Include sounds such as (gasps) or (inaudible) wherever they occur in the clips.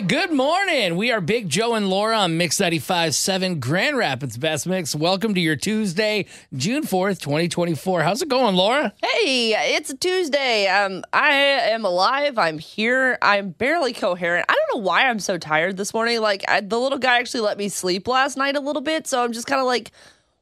Good morning. We are Big Joe and Laura on Mix 95.7 Grand Rapids Best Mix. Welcome to your Tuesday, June 4th, 2024. How's it going, Laura? Hey, it's a Tuesday. Um, I am alive. I'm here. I'm barely coherent. I don't know why I'm so tired this morning. Like, I, the little guy actually let me sleep last night a little bit. So I'm just kind of like,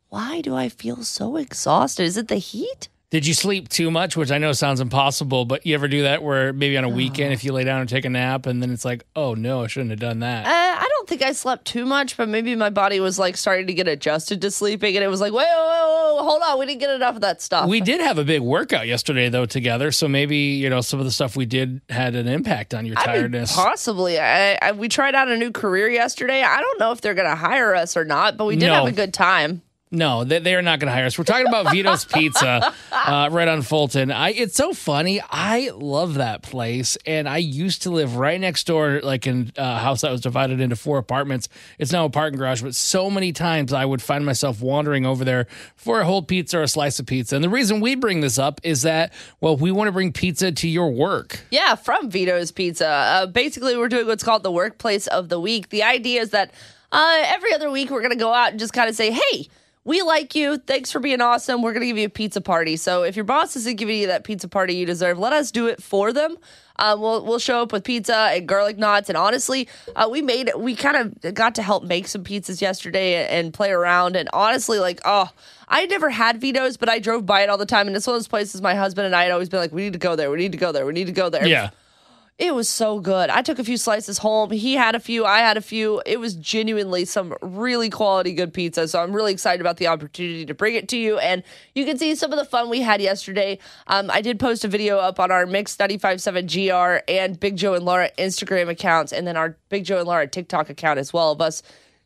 why do I feel so exhausted? Is it the heat? Did you sleep too much? Which I know sounds impossible, but you ever do that where maybe on a weekend, (sighs) if you lay down and take a nap, and then it's like, oh no, I shouldn't have done that. Uh, I don't think I slept too much, but maybe my body was like starting to get adjusted to sleeping, and it was like, wait, wait, wait, hold on, we didn't get enough of that stuff. We did (laughs) have a big workout yesterday, though, together. So maybe you know some of the stuff we did had an impact on your I mean, tiredness. possibly. I, I, we tried out a new career yesterday. I don't know if they're going to hire us or not, but we did No. have a good time. No, they, they are not going to hire us. We're talking about Vito's Pizza uh, right on Fulton. I it's so funny. I love that place, and I used to live right next door, like in a house that was divided into four apartments. It's now a parking garage, but so many times I would find myself wandering over there for a whole pizza or a slice of pizza. And the reason we bring this up is that well, we want to bring pizza to your work. Yeah, from Vito's Pizza. Uh, basically, we're doing what's called the workplace of the week. The idea is that uh, every other week we're going to go out and just kind of say, hey, we like you. Thanks for being awesome. We're going to give you a pizza party. So if your boss isn't giving you that pizza party you deserve, let us do it for them. Um, we'll we'll show up with pizza and garlic knots. And honestly, uh, we made it. We kind of got to help make some pizzas yesterday and, and play around. And honestly, like oh, I never had Vito's, but I drove by it all the time. And it's one of those places my husband and I had always been like, we need to go there. We need to go there. We need to go there. Yeah. It was so good. I took a few slices home. He had a few. I had a few. It was genuinely some really quality good pizza. So I'm really excited about the opportunity to bring it to you. And you can see some of the fun we had yesterday. Um, I did post a video up on our Mix 957 GR and Big Joe and Laura Instagram accounts, and then our Big Joe and Laura TikTok account as well of us.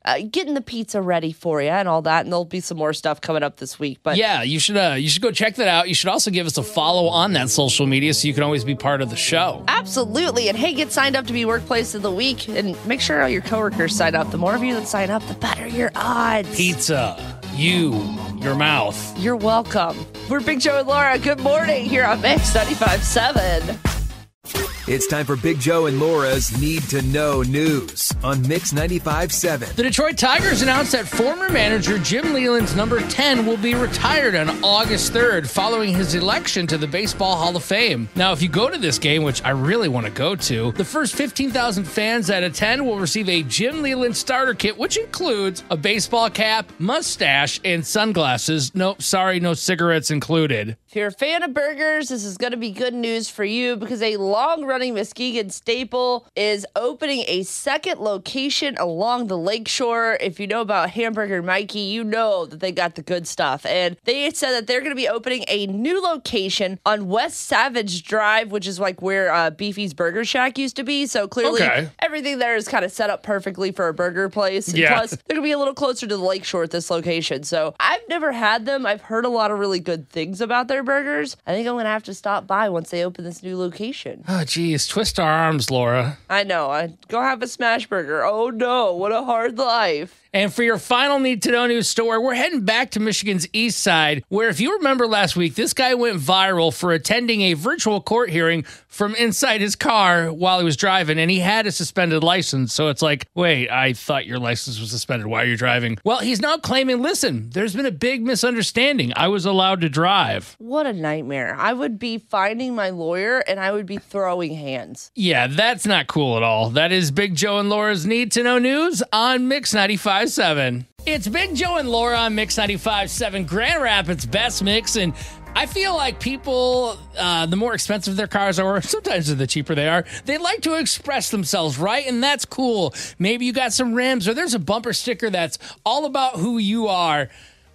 Uh, getting the pizza ready for you and all that, and there'll be some more stuff coming up this week. But Yeah, you should uh, you should go check that out. You should also give us a follow on that social media so you can always be part of the show. Absolutely. And hey, get signed up to be Workplace of the Week and make sure all your coworkers sign up. The more of you that sign up, the better your odds. Pizza, you, your mouth. You're welcome. We're Big Joe and Laura. Good morning here on Mix 95.7. It's time for Big Joe and Laura's Need to Know News on Mix 95.7. The Detroit Tigers announced that former manager Jim Leyland's number 10 will be retired on August 3rd following his election to the Baseball Hall of Fame. Now, if you go to this game, which I really want to go to, the first 15,000 fans that attend will receive a Jim Leland starter kit, which includes a baseball cap, mustache, and sunglasses. Nope, sorry, no cigarettes included. If you're a fan of burgers, this is going to be good news for you because a long running Muskegon staple is opening a second location along the lakeshore. If you know about Hamburger Mikey, you know that they got the good stuff. And they said that they're going to be opening a new location on West Savidge Drive, which is like where uh, Beefy's Burger Shack used to be. So clearly, Okay. everything there is kind of set up perfectly for a burger place. And Yeah. Plus, they're going to be a little closer to the lakeshore at this location. So I've never had them. I've heard a lot of really good things about their burgers. I think I'm going to have to stop by once they open this new location. Oh, geez, twist our arms, Laura. I know. I go have a smash burger. Oh no, what a hard life. And for your final need to know news story, we're heading back to Michigan's east side, where if you remember last week, this guy went viral for attending a virtual court hearing from inside his car while he was driving, and he had a suspended license. So it's like, wait, I thought your license was suspended. Why are you driving? Well, he's now claiming, listen, there's been a big misunderstanding. I was allowed to drive. What a nightmare. I would be finding my lawyer and I would be throwing hands. Yeah, that's not cool at all. That is Big Joe and Laura's Need to Know News on Mix 95.7. It's Big Joe and Laura on Mix 95.7, Grand Rapids Best Mix. And I feel like people, uh, the more expensive their cars are, or (laughs) sometimes the cheaper they are, they like to express themselves, right? And that's cool. Maybe you got some rims or there's a bumper sticker that's all about who you are.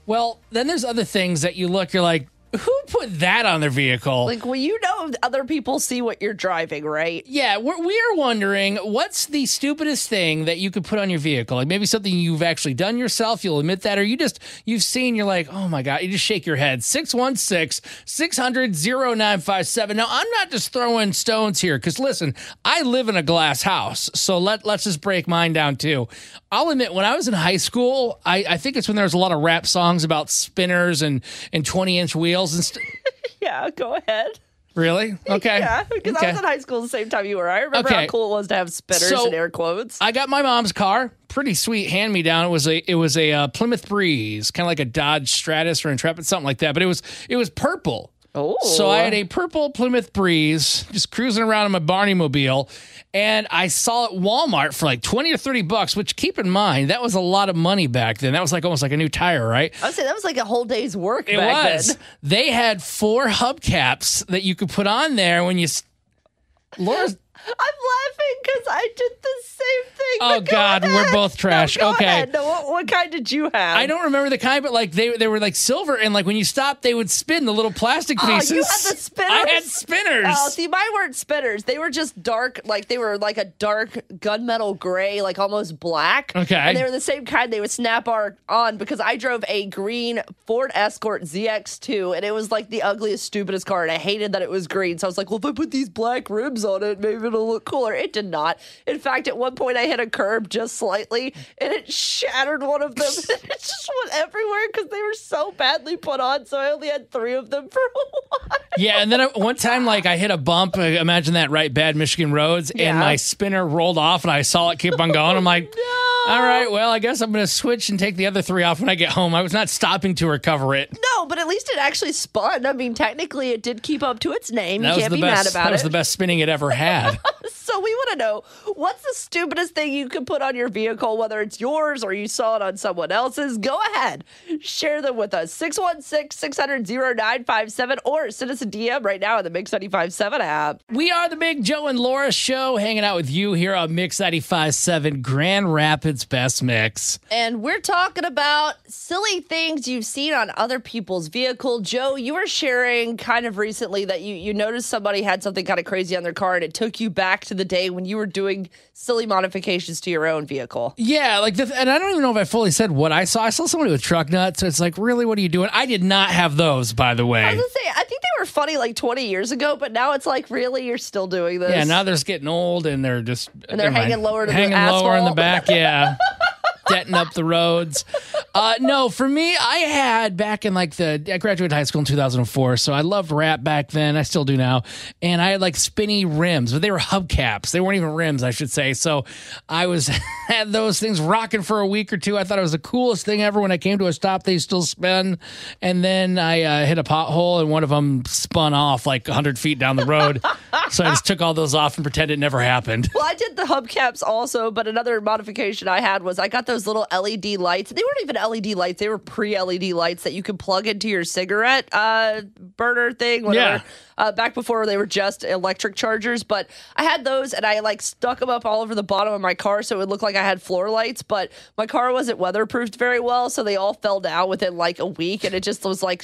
Well, then there's other things that you look, you're like, who put that on their vehicle? Like, well, you know, other people see what you're driving, right? Yeah, we're, we are wondering what's the stupidest thing that you could put on your vehicle? Like maybe something you've actually done yourself, you'll admit that, or you just, you've seen, you're like, oh my God, you just shake your head. 616 600 0957. Now, I'm not just throwing stones here because listen, I live in a glass house. So let, let's just break mine down too. I'll admit, when I was in high school, I, I think it's when there was a lot of rap songs about spinners and, and 20 inch wheels and stuff. (laughs) Yeah, go ahead. Really? (laughs) Okay. Yeah, because I was in high school the same time you were. I remember Okay. how cool it was to have spinners So- and air quotes. I got my mom's car. Pretty sweet hand me down. It was a it was a uh, Plymouth Breeze, kind of like a Dodge Stratus or Intrepid, something like that. But it was it was purple. Oh, So I had oh. a purple Plymouth Breeze, just cruising around in my Barney mobile, and I saw it Walmart for like twenty or thirty bucks. Which keep in mind that was a lot of money back then. That was like almost like a new tire, right? I would say that was like a whole day's work. It was. Then. They had four hubcaps that you could put on there when you. Laura's I'm laughing because I did the same thing. Oh, go God, we're both trash. No, Okay. ahead. No, what, what kind did you have? I don't remember the kind, but like they they were like silver, and like when you stopped, they would spin the little plastic Oh, you had the spinners? I had spinners. Oh, see, mine weren't spinners. They were just dark, like they were like a dark gunmetal gray, like almost black. Okay. And they were the same kind they would snap our, on because I drove a green Ford Escort ZX2 and it was like the ugliest, stupidest car. And I hated that it was green. So I was like, well, if I put these black rims on it, maybe it'll look cooler. It did not. In fact, at one point I hit a curb just slightly and it shattered one of them. (laughs) it just went everywhere because they were so badly put on. So I only had three of them for (laughs) a while. yeah, and then I- one time, like I hit a bump. uh, Imagine that, right? Bad Michigan roads, Yeah. and my spinner rolled off, and I saw it keep on going. I'm like, (laughs) No. All right, well, I guess I'm gonna switch and take the other three off when I get home. I was not stopping to recover it. No, but at least it actually spun. I mean, technically, it did keep up to its name. That you was can't the be best. mad about that was the best spinning it ever had. (laughs) So we want to know what's the stupidest thing you could put on your vehicle, whether it's yours or you saw it on someone else's. Go ahead, share them with us. 616 600 0957 or send us a DM right now on the Mix 957 app. We are the Big Joe and Laura show, hanging out with you here on Mix 95.7 Grand Rapids Best Mix. And we're talking about silly things you've seen on other people's vehicle. Joe, you were sharing kind of recently that you, you noticed somebody had something kind of crazy on their car and it took you back to the day when you were doing silly modifications to your own vehicle. Yeah, like, the, and I don't even know if I fully said what I saw. I saw somebody with truck nuts. So it's like, really, what are you doing? I did not have those, by the way. I was gonna say, I think they were funny like 20 years ago, but now it's like, really, you're still doing this? Yeah, now they're just getting old and they're just And they're never mind. hanging lower to the hanging lower in the back. Yeah, (laughs) denting up the roads. Uh, no, for me, I had back in like the I graduated high school in 2004, so I loved rap back then. I still do now, and I had like spinny rims, but they were hubcaps. They weren't even rims, I should say. So I was (laughs) had those things rocking for a week or two. I thought it was the coolest thing ever. When I came to a stop, they still spin, and then I uh, hit a pothole, and one of them spun off like 100 feet down the road. (laughs) so I just took all those off and pretended it never happened. Well, I did the hubcaps also, but another modification I had was I got those little LED lights. They weren't even LED lights; they were pre-LED lights that you could plug into your cigarette uh, burner thing. Whatever. Yeah. Uh, back before they were just electric chargers, but I had those and I like stuck them up all over the bottom of my car so it would look like I had floor lights. But my car wasn't weatherproofed very well, so they all fell down within like a week, and it just was like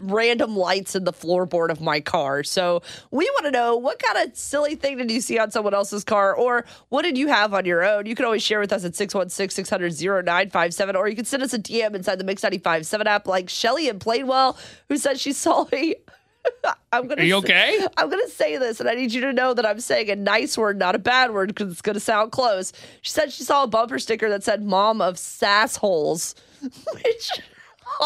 random lights in the floorboard of my car. So we want to know what kind of silly thing did you see on someone else's car or what did you have on your own? You can always share with us at 616-600-0957 or you can send us a DM inside the Mix 957 app like Shelly in Plainwell who said she saw a (laughs) I'm gonna Are you say- okay? I'm gonna say this, and I need you to know that I'm saying a nice word, not a bad word, because it's gonna sound close. She said she saw a bumper sticker that said "Mom of Sassholes," (laughs) which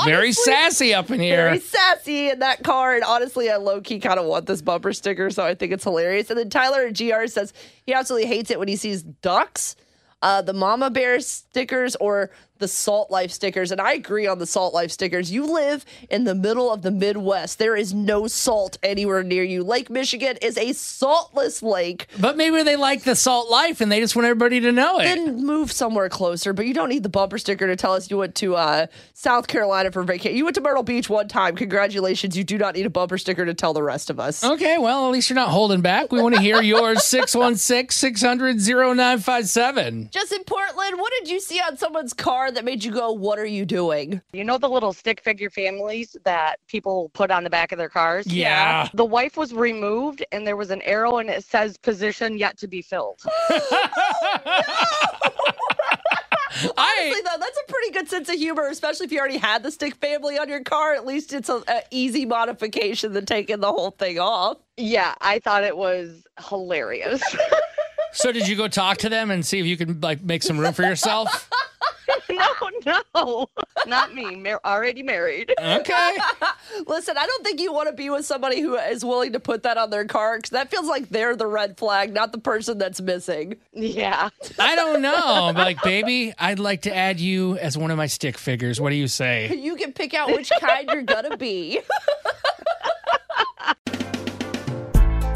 Very sassy up in here. very sassy in that car. And honestly, I low key kind of want this bumper sticker, so I think it's hilarious. And then Tyler at GR says he absolutely hates it when he sees ducks, uh, the mama bear stickers, or the salt life stickers. And I agree on the salt life stickers. You live in the middle of the Midwest. There is no salt anywhere near you. Lake Michigan is a saltless lake. But maybe they like the salt life and they just want everybody to know it. Then move somewhere closer, but you don't need the bumper sticker to tell us you went to uh, South Carolina for vacation. You went to Myrtle Beach one time. Congratulations. You do not need a bumper sticker to tell the rest of us. Okay, well, at least you're not holding back. We want to hear yours (laughs) 616 600 0957. Just in Portland, what did you see on someone's car that made you go, What are you doing? You know the little stick figure families that people put on the back of their cars? Yeah. The wife was removed and there was an arrow and it says position yet to be filled. (laughs) Oh, Honestly, I though, that's a pretty good sense of humor, especially if you already had the stick family on your car. At least it's an easy modification than taking the whole thing off. Yeah, I thought it was hilarious. (laughs) so did you go talk to them and see if you can like make some room for yourself? (laughs) no, no, not me. Mar- already married. Okay. Listen, I don't think you want to be with somebody who is willing to put that on their car because that feels like they're the red flag, not the person that's missing. Yeah. I don't know. I'm like, baby, I'd like to add you as one of my stick figures. What do you say? You can pick out which kind you're gonna be. (laughs)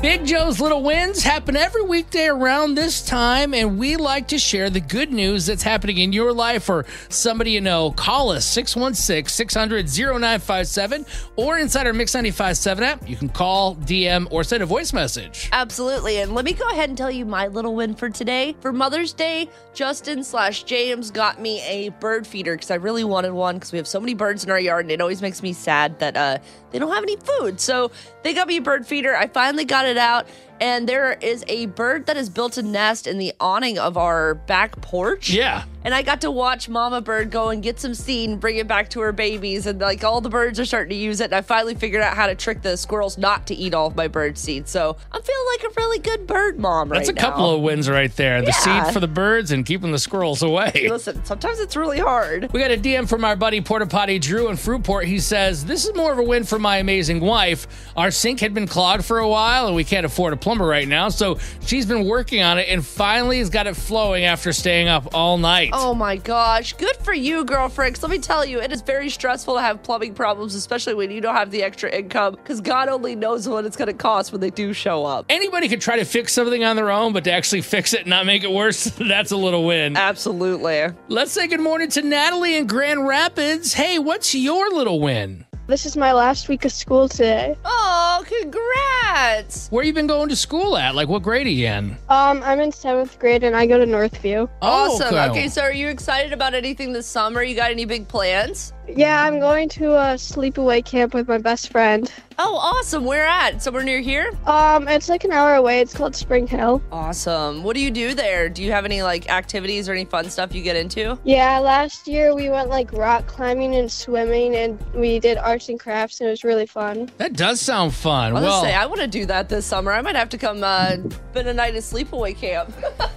Big Joe's Little Wins happen every weekday around this time, and we like to share the good news that's happening in your life or somebody you know. Call us 616 600 0957 or inside our Mix 957 app. You can call, DM, or send a voice message. Absolutely. And let me go ahead and tell you my little win for today. For Mother's Day, Justin slash James got me a bird feeder because I really wanted one because we have so many birds in our yard and it always makes me sad that uh, they don't have any food. So they got me a bird feeder. I finally got it out. And there is a bird that has built a nest in the awning of our back porch. Yeah. And I got to watch Mama Bird go and get some seed and bring it back to her babies. And like all the birds are starting to use it. And I finally figured out how to trick the squirrels not to eat all of my bird seed. So I'm feeling like a really good bird mom That's right a couple of wins right there. The Yeah. seed for the birds and keeping the squirrels away. Listen, sometimes it's really hard. We got a DM from our buddy Porta Potty Drew in Fruitport. He says, This is more of a win for my amazing wife. Our sink had been clogged for a while and we can't afford a plumber right now. So she's been working on it and finally has got it flowing after staying up all night. Oh my gosh. Good for you, girlfriend. 'Cause let me tell you, it is very stressful to have plumbing problems, especially when you don't have the extra income. Because God only knows what it's going to cost when they do show up. Anybody could try to fix something on their own, but to actually fix it and not make it worse, (laughs) that's a little win. Absolutely. Let's say good morning to Natalie in Grand Rapids. Hey, what's your little win? This is my last week of school today. Oh, congrats. Where you been going to school at? Like what grade are you in? Um, I'm in seventh grade and I go to Northview. Awesome. Oh, Okay, so are you excited about anything this summer? You got any big plans? Yeah, I'm going to a sleepaway camp with my best friend. Oh, awesome. Where at? Somewhere near here? Um, it's like an hour away. It's called Spring Hill. Awesome. What do you do there? Do you have any like activities or any fun stuff you get into? Yeah, last year we went like rock climbing and swimming and we did arts and crafts and it was really fun. That does sound fun. I was well, say I want to do that this summer. I might have to come uh, spend a night at sleepaway camp. (laughs)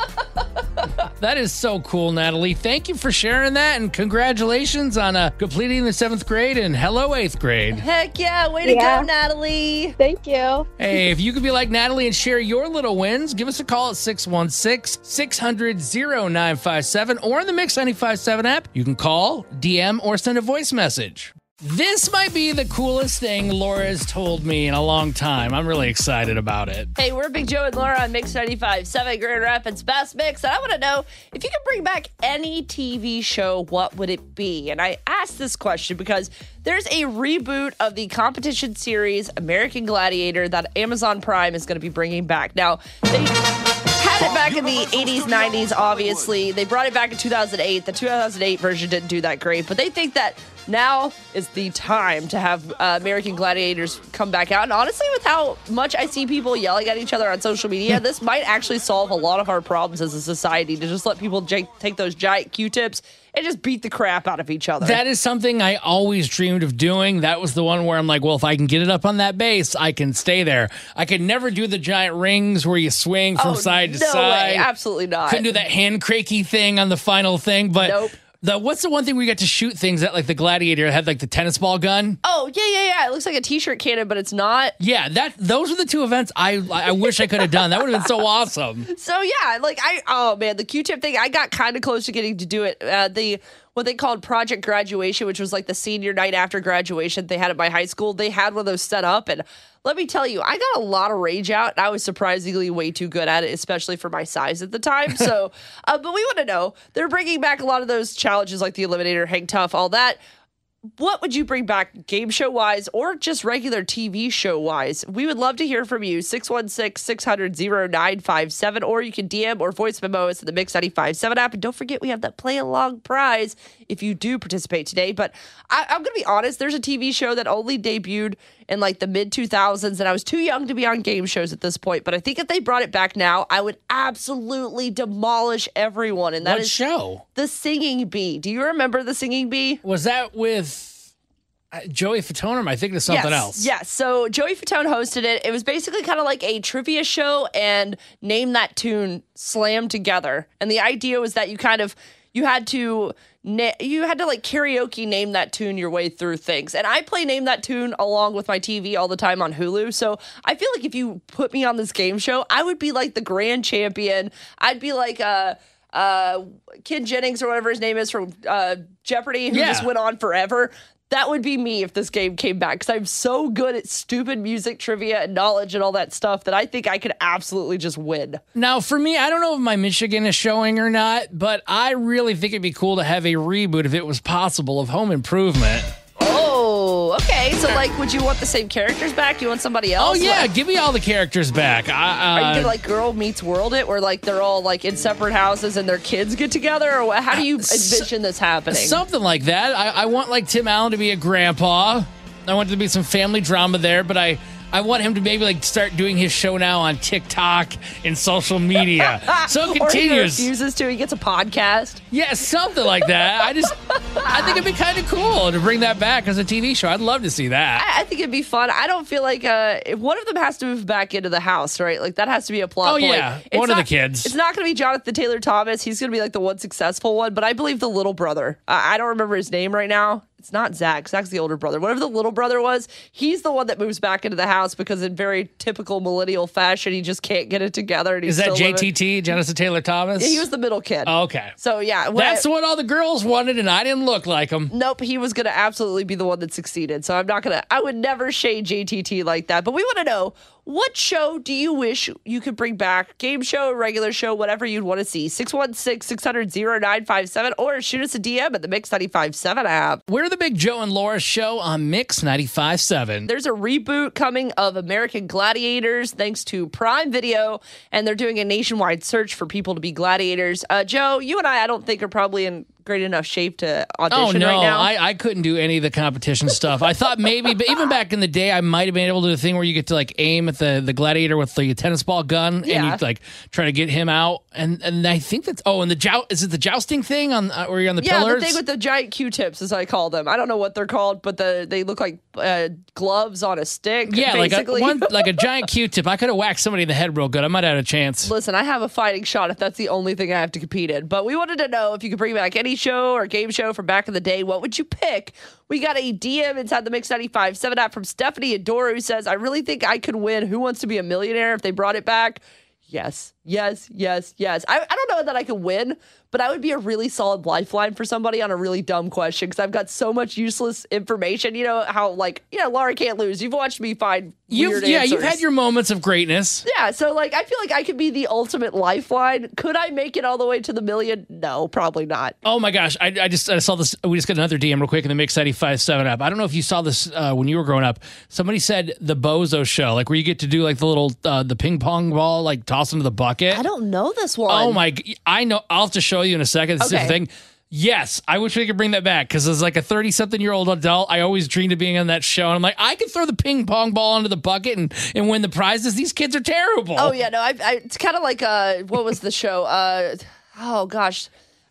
That is so cool, Natalie. Thank you for sharing that and congratulations on uh, completing the seventh grade and hello, eighth grade. Heck yeah! Way to Yeah. go, Natalie. Thank you. Hey, if you could be like Natalie and share your little wins, give us a call at 616 600 0957 or in the Mix 957 app. You can call, DM, or send a voice message. This might be the coolest thing Laura's told me in a long time. I'm really excited about it. Hey, we're Big Joe and Laura on Mix 95, 7 Grand Rapids Best Mix. And I want to know if you could bring back any TV show, what would it be? And I asked this question because there's a reboot of the competition series American Gladiator that Amazon Prime is going to be bringing back. Now, they had it back in the 80s, 90s, obviously. They brought it back in 2008. The 2008 version didn't do that great, but they think that now is the time to have uh, American Gladiators come back out. And honestly, with how much I see people yelling at each other on social media, this might actually solve a lot of our problems as a society to just let people j- take those giant Q-tips and just beat the crap out of each other. That is something I always dreamed of doing. That was the one where I'm like, well, if I can get it up on that base, I can stay there. I could never do the giant rings where you swing from Oh, side to no side. Way. Absolutely not. Couldn't do that hand crakey thing on the final thing, but Nope. The what's the one thing we got to shoot things at like the gladiator had like the tennis ball gun? Oh, yeah, yeah, yeah. It looks like a t-shirt cannon, but it's not. Yeah, that those are the two events I I wish I could have done. That would have been so awesome. (laughs) So yeah, like I oh man, the Q-tip thing, I got kind of close to getting to do it. Uh, the what they called Project Graduation, which was like the senior night after graduation they had at my high school. They had one of those set up, and let me tell you, I got a lot of rage out. And I was surprisingly way too good at it, especially for my size at the time. So, (laughs) uh, but we want to know they're bringing back a lot of those challenges, like the Eliminator, Hang Tough, all that what would you bring back game show wise or just regular TV show wise? We would love to hear from you. 616 600 0957, or you can DM or voice memo us in the Mix 957 app. And don't forget, we have that play along prize if you do participate today. But I, I'm going to be honest, there's a TV show that only debuted in like the mid 2000s, and I was too young to be on game shows at this point. But I think if they brought it back now, I would absolutely demolish everyone. And that what is show The Singing Bee. Do you remember The Singing Bee? was that with uh, Joey Fatone? Or am I thinking of something yes, else? Yes. So Joey Fatone hosted it. It was basically kind of like a trivia show and name that tune slammed together. And the idea was that you kind of you had to na- you had to like karaoke name that tune your way through things. And I play name that tune along with my TV all the time on Hulu. So I feel like if you put me on this game show, I would be like the grand champion. I'd be like uh uh Kid Jennings or whatever his name is from uh Jeopardy who Yeah. just went on forever. That would be me if this game came back because I'm so good at stupid music trivia and knowledge and all that stuff that I think I could absolutely just win. Now, for me, I don't know if my Michigan is showing or not, but I really think it'd be cool to have a reboot, if it was possible, of Home Improvement. Oh. So, like, would you want the same characters back? You want somebody else? Oh yeah, Like, give me all the characters back. I, are you uh, gonna like Girl Meets World it, where like they're all like in separate houses and their kids get together, or what? how do you envision this happening? Something like that. I, I want like Tim Allen to be a grandpa. I want there to be some family drama there, but I I want him to maybe like start doing his show now on TikTok and social media. (laughs) so it or he continues. refuses to. He gets a podcast. Yeah, something like that. I just I think it'd be kind of cool to bring that back as a TV show. I'd love to see that. I, I think it'd be fun. I don't feel like uh, if one of them has to move back into the house, right? Like that has to be a plot. Oh, point. yeah. It's One of the kids. It's not going to be Jonathan Taylor Thomas. He's going to be like the one successful one. But I believe the little brother. I, I don't remember his name right now. It's not Zach. Zach's the older brother. Whatever the little brother was, he's the one that moves back into the house because, in very typical millennial fashion, he just can't get it together. And he's Is that living- JTT, Jonathan Taylor Thomas? Yeah, he was the middle kid. Oh, okay. So yeah, when I- That's what all the girls wanted, and I didn't look like him. Nope, he was going to absolutely be the one that succeeded. So I'm not going to, I would never shade JTT like that. But we want to know what show do you wish you could bring back? Game show, regular show, whatever you'd want to see. 616 600 0957 or shoot us a DM at the Mix 957 app. We're the Big Joe and Laura show on Mix 95.7. There's a reboot coming of American Gladiators thanks to Prime Video, and they're doing a nationwide search for people to be gladiators. Uh, Joe, you and I, I don't think are probably in great enough shape to Oh audition no, right now. I, I couldn't do any of the competition (laughs) stuff. I thought maybe, but even back in the day, I might have been able to do the thing where you get to like aim at the, the gladiator with the tennis ball gun, and you like try to get him out. And and I think that's oh, and the joust is it the jousting thing on uh, where you're on the Yeah, pillars? the thing with the giant Q-tips, as I call them. I don't know what they're called, but the they look like uh, gloves on a stick. yeah, like a one (laughs) like a giant Q-tip. I could have whacked somebody in the head real good. I might have had a chance. Listen, I have a fighting shot if that's the only thing I have to compete in. But we wanted to know if you could bring back any show or game show from back in the day, what would you pick? We got a DM inside the Mix 95 7 app from Stephanie Adora who says, I really think I could win Who Wants to Be a Millionaire if they brought it back. Yes, yes, yes, yes. I, I don't know that I could win, but I would be a really solid lifeline for somebody on a really dumb question because I've got so much useless information. You know how, like, yeah, Laura can't lose. You've watched me find You've yeah, you've had your moments of greatness. Yeah, so like I feel like I could be the ultimate lifeline. Could I make it all the way to the million? No, probably not. Oh my gosh, I, I just I saw this. We just got another DM real quick in the Mix 95.7 app. I don't know if you saw this uh, when you were growing up. Somebody said the Bozo show, like where you get to do like the little uh, the ping pong ball, like toss into the bucket. I don't know this one. Oh my! I know. I'll have to show you in a second. This Okay. thing. Yes, I wish we could bring that back because as like a thirty-something-year-old adult, I always dreamed of being on that show, and I'm like, I could throw the ping pong ball into the bucket and, and win the prizes. These kids are terrible. Oh yeah, no. I, I, it's kind of like uh, what was the show? Uh, oh gosh.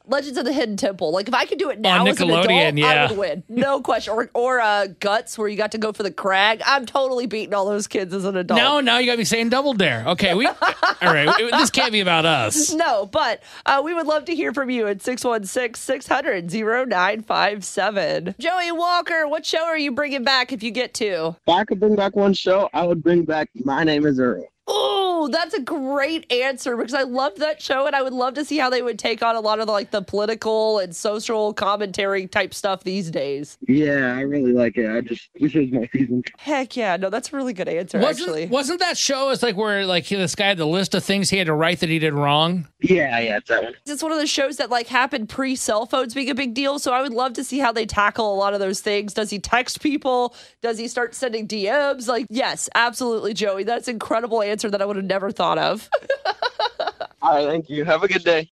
Legends of the Hidden Temple. Like if I could do it now as an adult, Nickelodeon, I yeah. would win. No (laughs) question. Or or uh, Guts, where you got to go for the crag. I'm totally beating all those kids as an adult. Now, now you got me saying double dare. Okay, we (laughs) all right. This can't be about us. (laughs) No, but uh, we would love to hear from you at 616 600 0957. Joey Walker, what show are you bringing back if you get to? If I could bring back one show, I would bring back My Name is Earl. Oh, that's a great answer because I loved that show and I would love to see how they would take on a lot of the, like the political and social commentary type stuff these days. Yeah, I really like it. I just wish it was more seasons. Heck yeah, no, that's a really good answer Wasn't actually. wasn't that show? It's like where like this guy had the list of things he had to write that he did wrong. Yeah, yeah, it's that one. It's one of the shows that like happened pre cell phones being a big deal. So I would love to see how they tackle a lot of those things. Does he text people? Does he start sending DMs? Like, yes, absolutely, Joey. That's incredible answer that I would have never thought of. All right, thank you. Have a good day.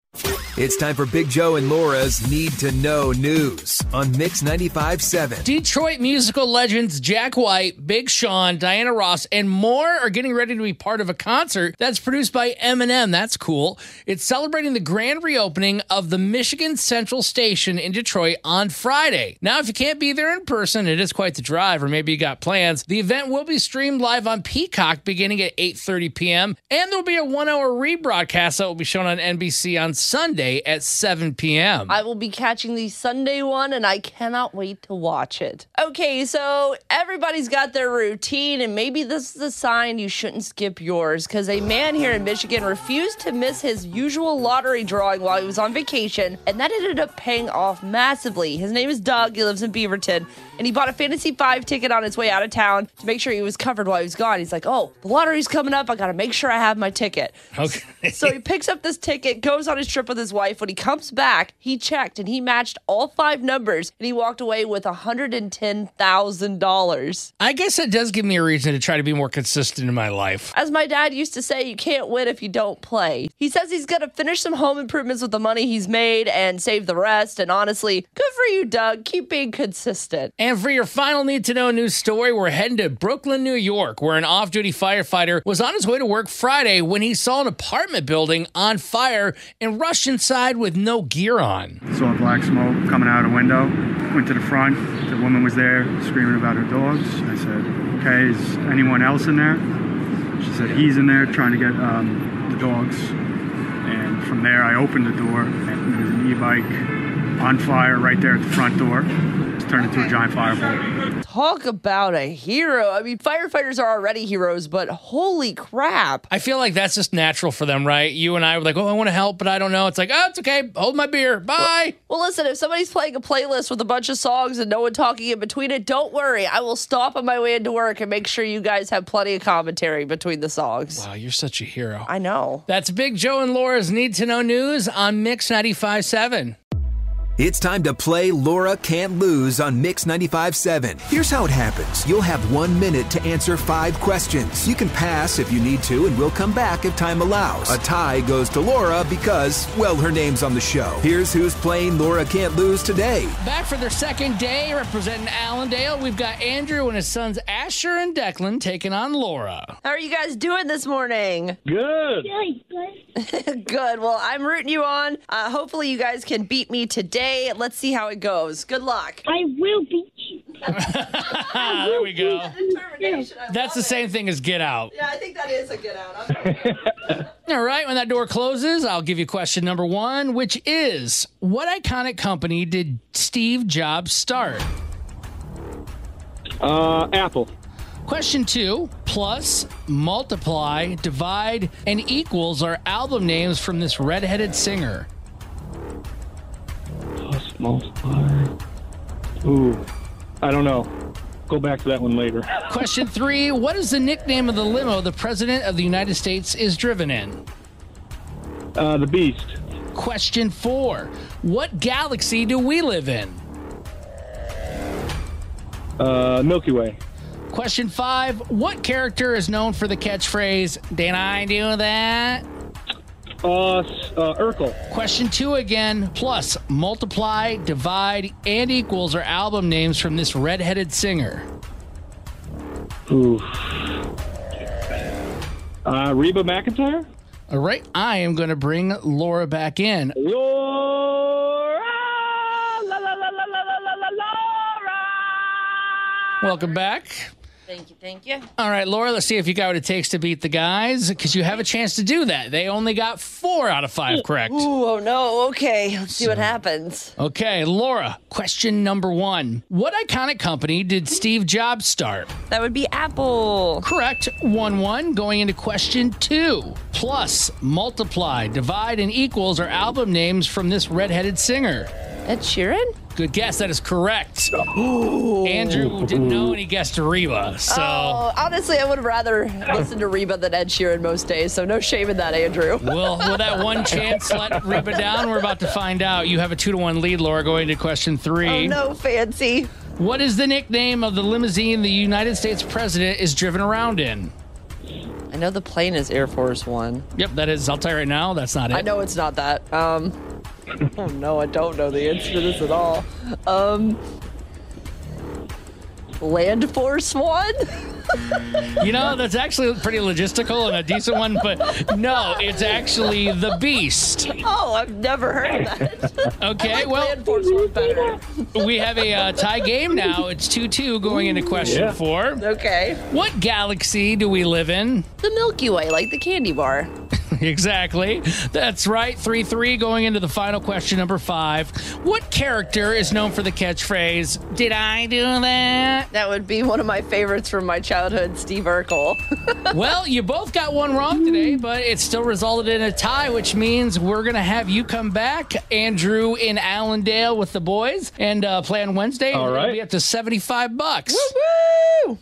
It's time for Big Joe and Laura's Need to Know News on Mix 95.7. Detroit musical legends Jack White, Big Sean, Diana Ross, and more are getting ready to be part of a concert that's produced by Eminem. That's cool. It's celebrating the grand reopening of the Michigan Central Station in Detroit on Friday. Now, if you can't be there in person, it is quite the drive, or maybe you got plans. The event will be streamed live on Peacock beginning at 8:30 p.m. and there'll be a one-hour rebroadcast that will be shown on NBC on Sunday. Sunday at 7 p.m. I will be catching the Sunday one and I cannot wait to watch it. Okay, so everybody's got their routine, and maybe this is a sign you shouldn't skip yours because a man here in Michigan refused to miss his usual lottery drawing while he was on vacation, and that ended up paying off massively. His name is Doug, he lives in Beaverton, and he bought a Fantasy 5 ticket on his way out of town to make sure he was covered while he was gone. He's like, Oh, the lottery's coming up, I gotta make sure I have my ticket. Okay. So he picks up this ticket, goes on his trip with his wife. When he comes back, he checked and he matched all five numbers and he walked away with $110,000. I guess it does give me a reason to try to be more consistent in my life. As my dad used to say, you can't win if you don't play. He says he's going to finish some home improvements with the money he's made and save the rest. And honestly, good for you, Doug. Keep being consistent. And for your final need to know news story, we're heading to Brooklyn, New York, where an off duty firefighter was on his way to work Friday when he saw an apartment building on fire and rushed inside with no gear on. Saw black smoke coming out a window. Went to the front. The woman was there screaming about her dogs. I said, "Okay, is anyone else in there?" She said, "He's in there trying to get um, the dogs." And from there, I opened the door, and there was an e-bike on fire right there at the front door. It's turned into a giant fireball. Talk about a hero. I mean, firefighters are already heroes, but holy crap. I feel like that's just natural for them, right? You and I were like, oh, I want to help, but I don't know. It's like, oh, it's okay. Hold my beer. Bye. Well, listen, if somebody's playing a playlist with a bunch of songs and no one talking in between it, don't worry. I will stop on my way into work and make sure you guys have plenty of commentary between the songs. Wow, you're such a hero. I know. That's Big Joe and Laura's Need to Know News on Mix 95.7. It's time to play Laura Can't Lose on Mix 95.7. Here's how it happens you'll have one minute to answer five questions. You can pass if you need to, and we'll come back if time allows. A tie goes to Laura because, well, her name's on the show. Here's who's playing Laura Can't Lose today. Back for their second day representing Allendale, we've got Andrew and his sons Asher and Declan taking on Laura. How are you guys doing this morning? Good. Good. (laughs) Good. Well, I'm rooting you on. Uh, hopefully, you guys can beat me today. Let's see how it goes. Good luck. I will beat (laughs) you. There we go. That's the same thing as Get Out. Yeah, I think that is a get out. (laughs) All right, when that door closes, I'll give you question number one, which is What iconic company did Steve Jobs start? Uh, Apple. Question two plus, multiply, divide, and equals are album names from this redheaded singer. Multiply. Ooh, I don't know. Go back to that one later. (laughs) Question three What is the nickname of the limo the President of the United States is driven in? Uh, the Beast. Question four What galaxy do we live in? Uh, Milky Way. Question five What character is known for the catchphrase, Did I do that? Uh, uh, Urkel. Question two again, plus multiply, divide, and equals are album names from this redheaded singer. Ooh. Uh, Reba McEntire. All right, I am going to bring Laura back in. Laura. La, la, la, la, la, la, la, la, Laura. Welcome back. Thank you. Thank you. All right, Laura, let's see if you got what it takes to beat the guys because you have a chance to do that. They only got four out of five correct. Ooh, oh no. Okay. Let's see what happens. Okay, Laura, question number one What iconic company did Steve Jobs start? That would be Apple. Correct. 1 1. Going into question two. Plus, multiply, divide, and equals are album names from this redheaded singer. Ed Sheeran? Good guess. That is correct. (gasps) Andrew didn't know and he guessed Reba. So, Oh, honestly, I would rather listen to Reba than Ed Sheeran most days, so no shame in that, Andrew. (laughs) will, will that one chance let Reba down? We're about to find out. You have a two to one lead, Laura, going to question three. Oh, no, fancy. What is the nickname of the limousine the United States president is driven around in? I know the plane is Air Force One. Yep, that is. I'll tell you right now, that's not it. I know it's not that. Um, oh no, I don't know the answer to this at all. Um, Land Force One? (laughs) You know, that's actually pretty logistical and a decent one, but no, it's actually the Beast. Oh, I've never heard of that. (laughs) Okay, I like well, Land Force One better. we have a uh, tie game now. It's 2 2 going into question Yeah. four. Okay. What galaxy do we live in? The Milky Way, like the candy bar. (laughs) Exactly. That's right. 3 3 going into the final question, number five. What character is known for the catchphrase, Did I do that? That would be one of my favorites from my childhood, Steve Urkel. (laughs) well, you both got one wrong today, but it still resulted in a tie, which means we're going to have you come back, Andrew in Allendale with the boys, and uh, play on Wednesday. All and it'll be up to 75 bucks. Woo!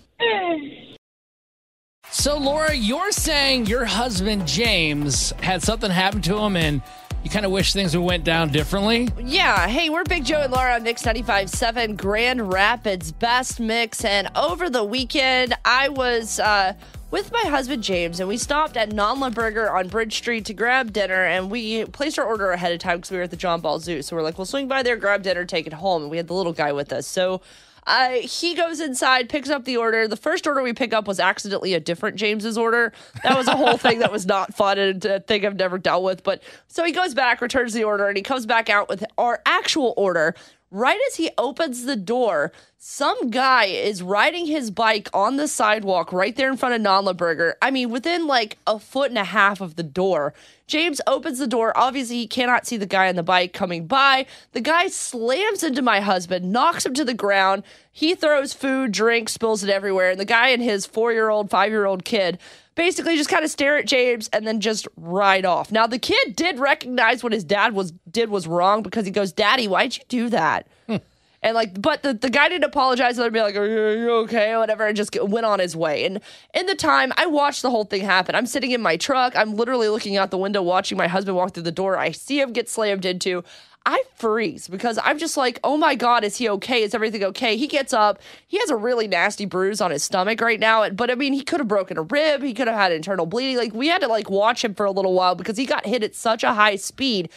So, Laura, you're saying your husband James had something happen to him and you kind of wish things went down differently? Yeah, hey, we're Big Joe and Laura on Mix 95.7 Grand Rapids Best Mix. And over the weekend, I was uh, with my husband James and we stopped at Nonla Burger on Bridge Street to grab dinner. And we placed our order ahead of time because we were at the John Ball Zoo. So we're like, we'll swing by there, grab dinner, take it home. And we had the little guy with us. So uh, he goes inside, picks up the order. The first order we pick up was accidentally a different James's order. That was a whole thing that was not fun and a thing I've never dealt with. But so he goes back, returns the order, and he comes back out with our actual order. Right as he opens the door, some guy is riding his bike on the sidewalk right there in front of Nonla Burger. I mean, within like a foot and a half of the door. James opens the door. Obviously, he cannot see the guy on the bike coming by. The guy slams into my husband, knocks him to the ground. He throws food, drink, spills it everywhere. And the guy and his four year old, five year old kid basically just kind of stare at James and then just ride off. Now, the kid did recognize what his dad was did was wrong because he goes, Daddy, why'd you do that? Hmm. And like, but the, the guy didn't apologize. They'd be like, are you, okay? Or whatever. And just went on his way. And in the time, I watched the whole thing happen. I'm sitting in my truck. I'm literally looking out the window, watching my husband walk through the door. I see him get slammed into. I freeze because I'm just like, oh my God, is he okay? Is everything okay? He gets up. He has a really nasty bruise on his stomach right now. But I mean, he could have broken a rib. He could have had internal bleeding. Like, we had to like watch him for a little while because he got hit at such a high speed.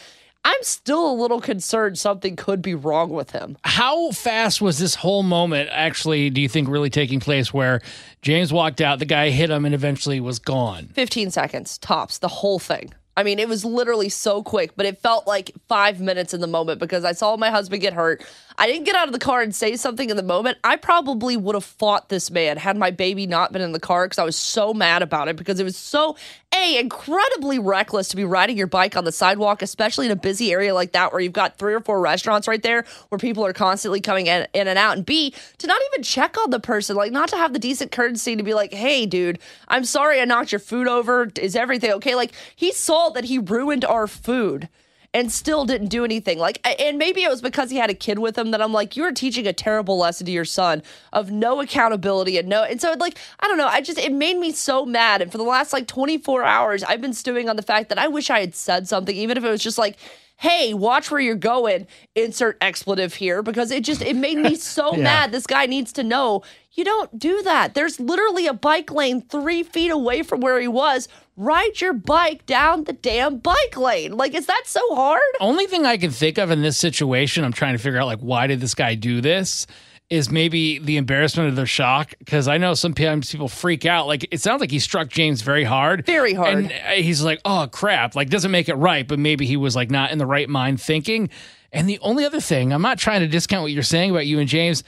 I'm still a little concerned something could be wrong with him. How fast was this whole moment actually, do you think, really taking place where James walked out, the guy hit him, and eventually was gone? 15 seconds tops, the whole thing. I mean, it was literally so quick, but it felt like five minutes in the moment because I saw my husband get hurt. I didn't get out of the car and say something in the moment. I probably would have fought this man had my baby not been in the car because I was so mad about it because it was so, A, incredibly reckless to be riding your bike on the sidewalk, especially in a busy area like that where you've got three or four restaurants right there where people are constantly coming in, in and out. And B, to not even check on the person, like not to have the decent courtesy to be like, hey, dude, I'm sorry I knocked your food over. Is everything okay? Like he saw that he ruined our food and still didn't do anything. Like, and maybe it was because he had a kid with him that I'm like, you're teaching a terrible lesson to your son of no accountability and no. And so, like, I don't know. I just, it made me so mad. And for the last like 24 hours, I've been stewing on the fact that I wish I had said something, even if it was just like, hey, watch where you're going, insert expletive here, because it just, it made me (laughs) so mad. This guy needs to know you don't do that. There's literally a bike lane three feet away from where he was. Ride your bike down the damn bike lane. Like, is that so hard? Only thing I can think of in this situation, I'm trying to figure out like why did this guy do this? Is maybe the embarrassment of the shock because I know sometimes people freak out. Like it sounds like he struck James very hard, Very hard. and uh, he's like, "Oh crap!" Like doesn't make it right, but maybe he was like not in the right mind thinking. And the only other thing, I'm not trying to discount what you're saying about you and James,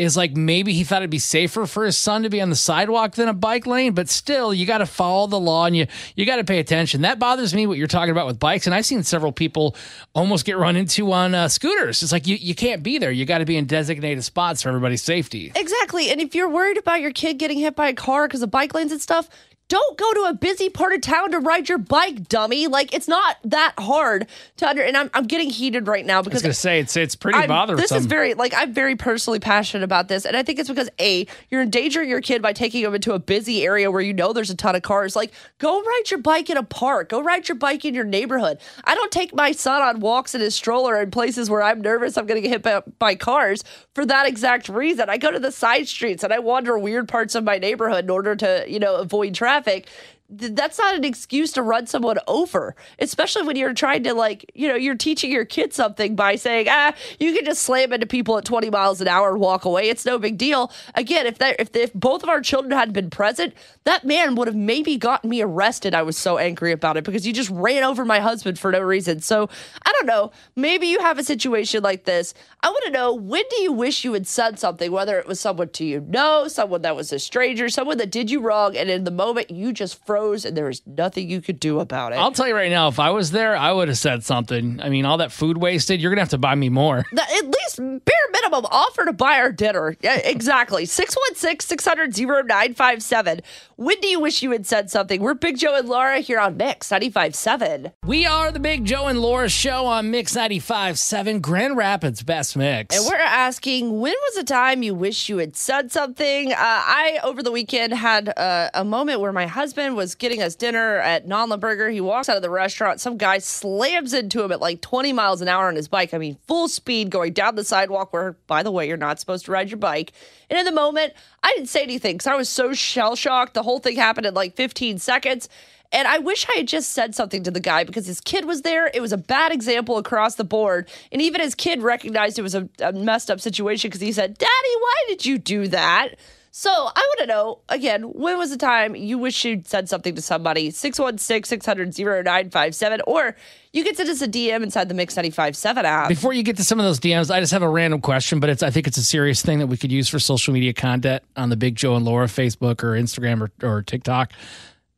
is like maybe he thought it'd be safer for his son to be on the sidewalk than a bike lane, but still, you got to follow the law and you you got to pay attention. That bothers me what you're talking about with bikes, and I've seen several people almost get run into on uh, scooters. It's like you you can't be there. You got to be in designated spots for everybody's safety. Exactly. And if you're worried about your kid getting hit by a car because of bike lanes and stuff, don't go to a busy part of town to ride your bike, dummy. Like it's not that hard to under. And I'm, I'm getting heated right now because I was gonna say it's it's pretty I'm- bothersome. This is very like I'm very personally passionate about this, and I think it's because a you're endangering your kid by taking him into a busy area where you know there's a ton of cars. Like go ride your bike in a park, go ride your bike in your neighborhood. I don't take my son on walks in his stroller in places where I'm nervous I'm going to get hit by, by cars for that exact reason. I go to the side streets and I wander weird parts of my neighborhood in order to you know avoid traffic th- that's not an excuse to run someone over, especially when you're trying to like, you know, you're teaching your kid something by saying, ah, you can just slam into people at 20 miles an hour and walk away. It's no big deal. Again, if that if, if both of our children had been present, that man would have maybe gotten me arrested. I was so angry about it because you just ran over my husband for no reason. So I don't know. Maybe you have a situation like this. I want to know when do you wish you had said something, whether it was someone to you know, someone that was a stranger, someone that did you wrong, and in the moment you just froze froze and there was nothing you could do about it. I'll tell you right now, if I was there, I would have said something. I mean, all that food wasted, you're gonna have to buy me more. The- at least bare minimum offer to buy our dinner. Yeah, exactly. 616 600 0957. When do you wish you had said something? We're Big Joe and Laura here on Mix 957. We are the Big Joe and Laura show on Mix 95.7 Grand Rapids Best Mix. And we're asking, when was a time you wish you had said something? Uh, I, over the weekend, had uh, a moment where my husband was getting us dinner at Nonla Burger. He walks out of the restaurant. Some guy slams into him at like 20 miles an hour on his bike. I mean, full speed going down the sidewalk where, by the way, you're not supposed to ride your bike. And in the moment, I didn't say anything because I was so shell shocked. The whole thing happened in like 15 seconds. And I wish I had just said something to the guy because his kid was there. It was a bad example across the board. And even his kid recognized it was a, a messed up situation because he said, Daddy, why did you do that? So I want to know again, when was the time you wish you'd said something to somebody? 616 600 0957. Or you can send us a DM inside the Mix 957 app. Before you get to some of those DMs, I just have a random question, but it's I think it's a serious thing that we could use for social media content on the Big Joe and Laura Facebook or Instagram or, or TikTok.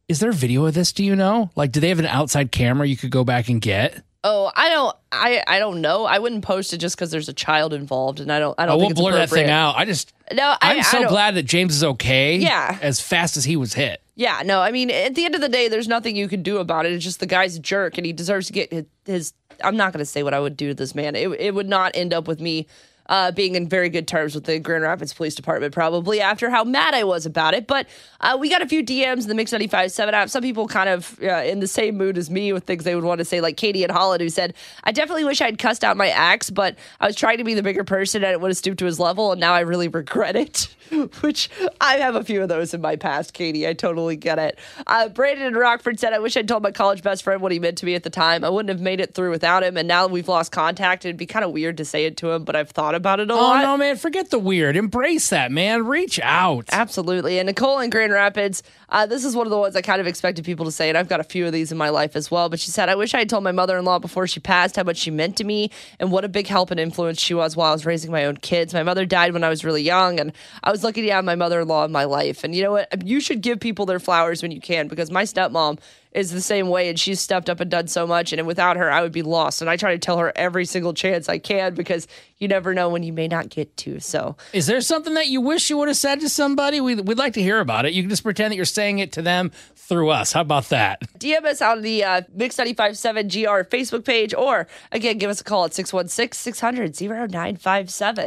Is there video of this? Do you know? Like, do they have an outside camera you could go back and get? Oh, I don't, I, I don't know. I wouldn't post it just because there's a child involved, and I don't, I don't. Oh, we'll blur that thing out. I just, No, I, I'm so glad that James is okay. Yeah. As fast as he was hit. Yeah, no, I mean, at the end of the day, there's nothing you can do about it. It's just the guy's a jerk, and he deserves to get his. his I'm not going to say what I would do to this man. It, it would not end up with me uh, being in very good terms with the Grand Rapids Police Department, probably after how mad I was about it. But uh, we got a few DMs in the Mix 95.7 app. Some people kind of uh, in the same mood as me with things they would want to say, like Katie and Holland, who said, I definitely wish I'd cussed out my ex, but I was trying to be the bigger person and it would have stooped to his level, and now I really regret it. (laughs) Which I have a few of those in my past, Katie. I totally get it. Uh, Brandon in Rockford said, I wish I'd told my college best friend what he meant to me at the time. I wouldn't have made it through without him. And now that we've lost contact. It'd be kind of weird to say it to him, but I've thought about it a Oh lot. no, man! Forget the weird. Embrace that, man. Reach out. Absolutely. And Nicole in Grand Rapids, uh, this is one of the ones I kind of expected people to say, and I've got a few of these in my life as well. But she said, I wish I had told my mother in law before she passed how much she meant to me and what a big help and influence she was while I was raising my own kids. My mother died when I was really young, and I was lucky to have my mother in law in my life. And you know what? You should give people their flowers when you can because my stepmom is the same way and she's stepped up and done so much and without her I would be lost and I try to tell her every single chance I can because you never know when you may not get to so Is there something that you wish you would have said to somebody? We'd, we'd like to hear about it. You can just pretend that you're saying it to them through us. How about that? DM us on the uh, Mix 957 GR Facebook page, or again, give us a call at 616 600 0957.